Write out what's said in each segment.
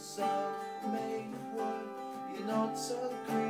self-made woman. You're not so great.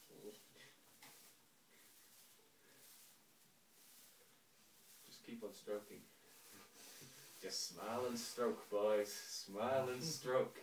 just keep on stroking. Just smile and stroke, boys. Smile and stroke.